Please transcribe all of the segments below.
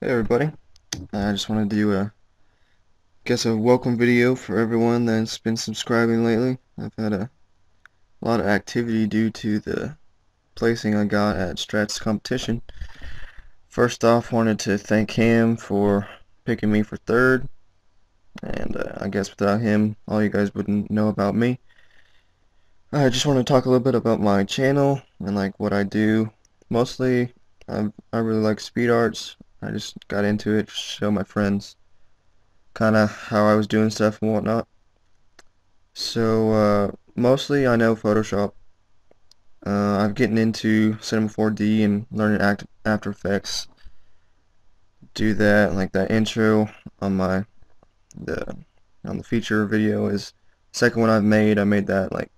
Hey everybody, I just wanted to do a guess a welcome video for everyone that's been subscribing lately. I've had a lot of activity due to the placing I got at Strats competition. First off, wanted to thank him for picking me for third, and uh, I guess without him, all you guys wouldn't know about me. I just want to talk a little bit about my channel and like what I do. Mostly, I, I really like speed arts. I just got into it show my friends kind of how I was doing stuff and whatnot. So, uh, mostly I know Photoshop. Uh, I'm getting into Cinema 4D and learning act After Effects. Do that, like that intro on my the on the feature video is second one I've made. I made that like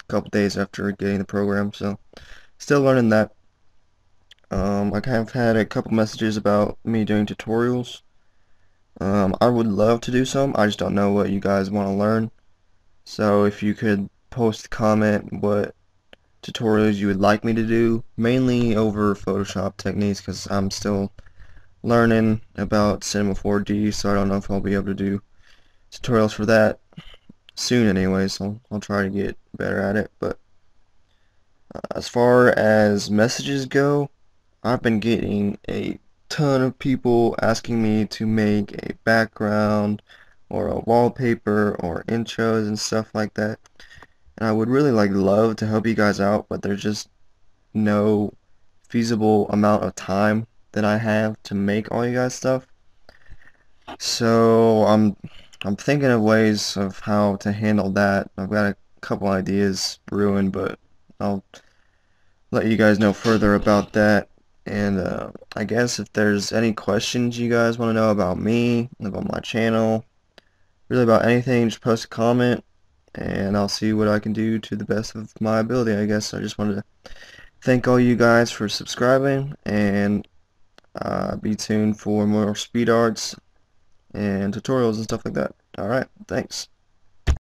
a couple days after getting the program, so still learning that. Um, I kind of had a couple messages about me doing tutorials. Um, I would love to do some, I just don't know what you guys want to learn. So if you could post comment what tutorials you would like me to do, mainly over Photoshop techniques because I'm still learning about Cinema 4D, so I don't know if I'll be able to do tutorials for that soon anyway, so I'll try to get better at it. But uh, as far as messages go, I've been getting a ton of people asking me to make a background or a wallpaper or intros and stuff like that. And I would really like love to help you guys out, but there's just no feasible amount of time that I have to make all you guys stuff. So I'm I'm thinking of ways of how to handle that. I've got a couple ideas brewing, but I'll let you guys know further about that. And uh, I guess if there's any questions you guys want to know about me, about my channel, really about anything, just post a comment and I'll see what I can do to the best of my ability. I guess I just wanted to thank all you guys for subscribing and uh, be tuned for more speed arts and tutorials and stuff like that. Alright, thanks.